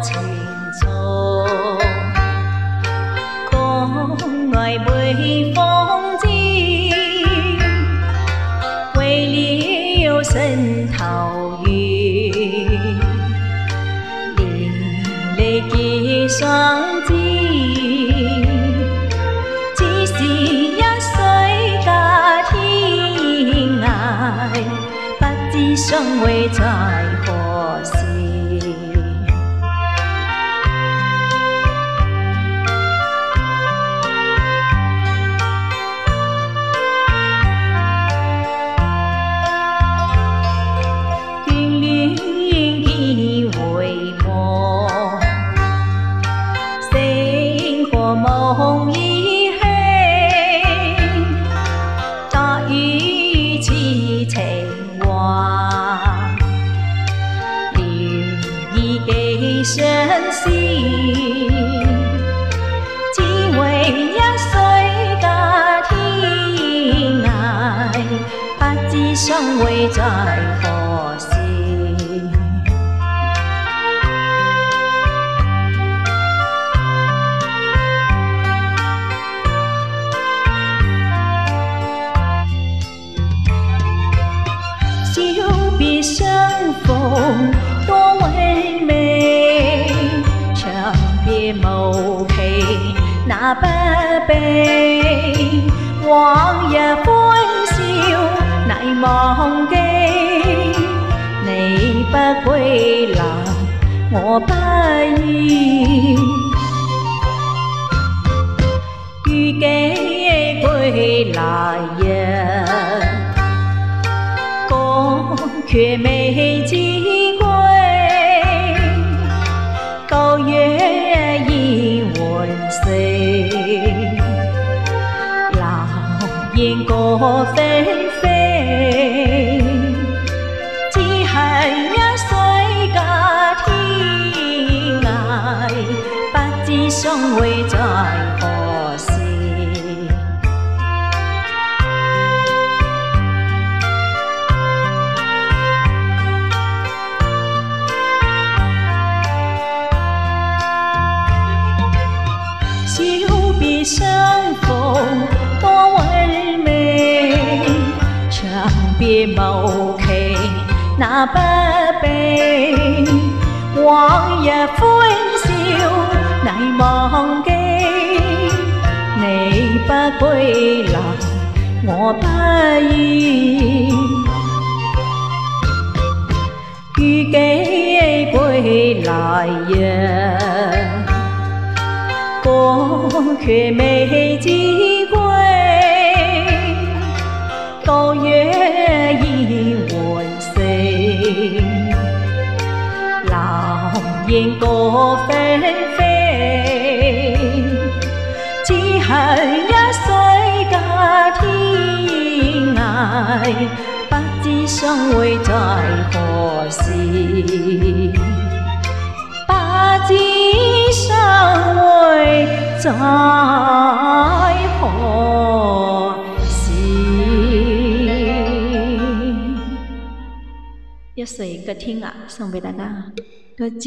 情错，共爱每风景，为了生桃源，连累结双枝，只是一水隔天涯，不知相会在何时。相会在何时。久别相逢多唯美，长别无期那不悲。往日欢笑 lại mong ghé này ba quê là ngõ ba nhi khi ghé quê là giờ có chuyện mê chi quê. Câu dễ gì buồn xê là yên cô phê 小别相逢。别无期，那不悲。往日欢笑难忘记，你不归来，我不要。如寄归来日， 我却未知归。多月已还剩，流雁过纷飞，只恨一岁家天涯，不知相会在何时， สายพอสียะเสยกระทิงอะสังเวดานตัวเจ